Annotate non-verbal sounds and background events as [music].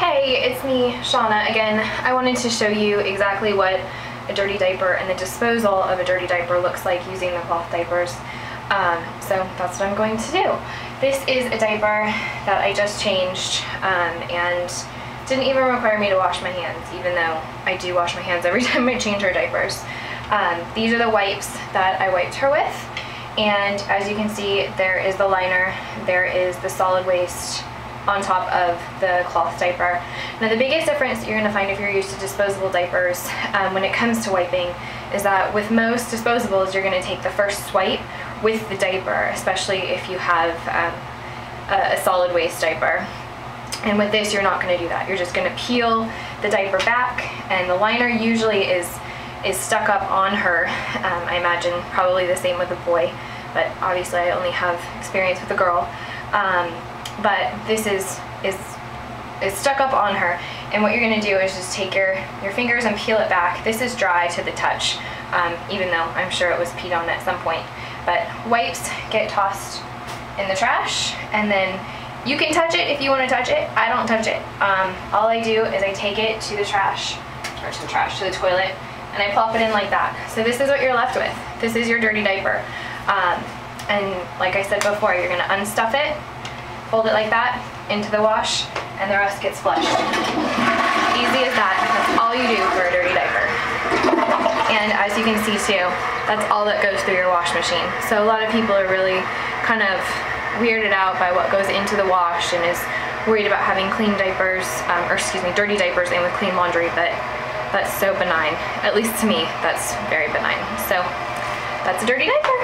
Hey, it's me, Shauna, again. I wanted to show you exactly what a dirty diaper and the disposal of a dirty diaper looks like using the cloth diapers. Um, so that's what I'm going to do. This is a diaper that I just changed um, and didn't even require me to wash my hands, even though I do wash my hands every [laughs] time I change her diapers. Um, these are the wipes that I wiped her with. And as you can see, there is the liner, there is the solid waste on top of the cloth diaper. Now the biggest difference you're going to find if you're used to disposable diapers um, when it comes to wiping is that with most disposables you're going to take the first swipe with the diaper, especially if you have um, a, a solid waste diaper. And with this, you're not going to do that. You're just going to peel the diaper back, and the liner usually is is stuck up on her. Um, I imagine probably the same with a boy, but obviously I only have experience with a girl. Um, but this is is is stuck up on her. And what you're going to do is just take your your fingers and peel it back. This is dry to the touch um, even though I'm sure it was peed on at some point. But wipes get tossed in the trash and then you can touch it if you want to touch it. I don't touch it. Um, all I do is I take it to the trash or to the trash to the toilet and I plop it in like that. So this is what you're left with. This is your dirty diaper. Um, and like I said before you're gonna unstuff it fold it like that into the wash, and the rest gets flushed. Easy as that. That's all you do for a dirty diaper. And as you can see too, that's all that goes through your wash machine. So a lot of people are really kind of weirded out by what goes into the wash and is worried about having clean diapers, um, or excuse me, dirty diapers in with clean laundry, but that's so benign. At least to me, that's very benign. So that's a dirty diaper.